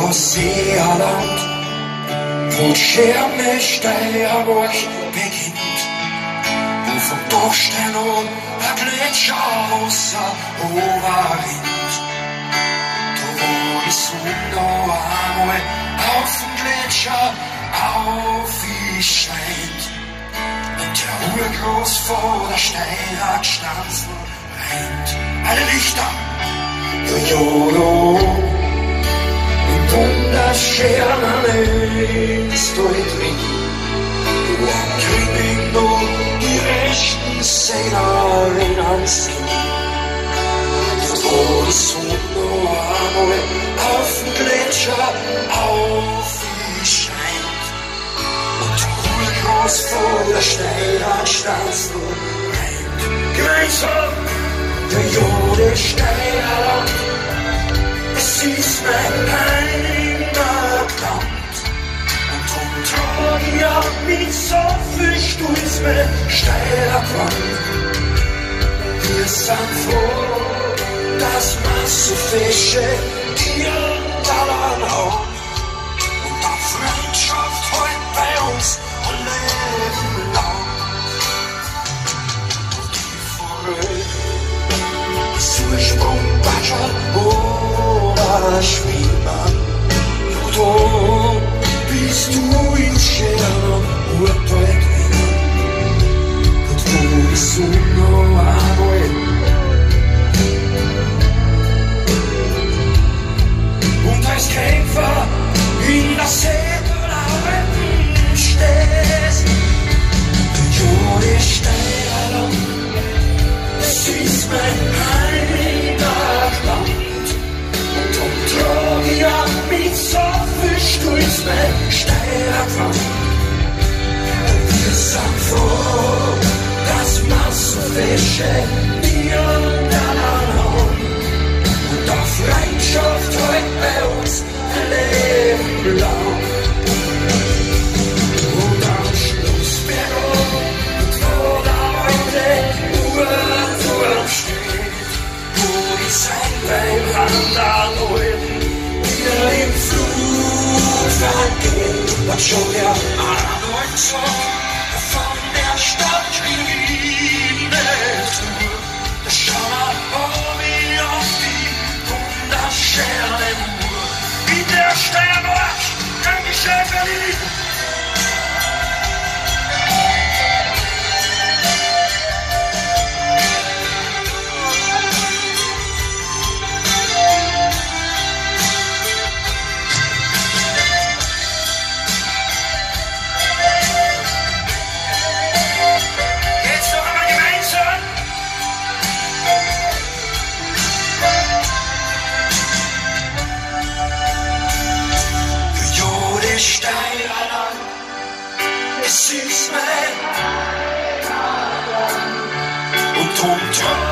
aus Seerland, wo Schirme Steierburg beginnt, wo vom Dorfstein und der Gletscher außer Oberwind. Da wo die Sonne noch einmal auf dem Gletscher aufscheint und der Urgroß vor der Stanzel rennt. Alle Lichter, Jojo, im wunderschönen Österreich drin. Du am Kriegen nur die rechten Sängerinnen sind. Dort wo die Sonne einmal auf dem Gletscher aufscheint und der Urgroß vor der Steiermark Stanzel rennt. Gemeinsam der Jode Steierland, es ist mein Heimatland. Mit so viel Stolz mein Steierland. Wir sind froh, dass man so fische Irrtalen haben. Und auch Freundschaft heute bei uns ein Leben lang. Und die Freude Zursprung Batscher oder Schwiemann. Judo, bist du in Schern with prayer. Fische Niederlande haben und auch Freundschaft heute bei uns ein lang. Und am Schlussberg und wo der alte Uhrturm steht, wo die Zeit beim Wandern holen, wieder im Flug vergeht, was schon der Arnold es ist mein Heimatland. Und drum treu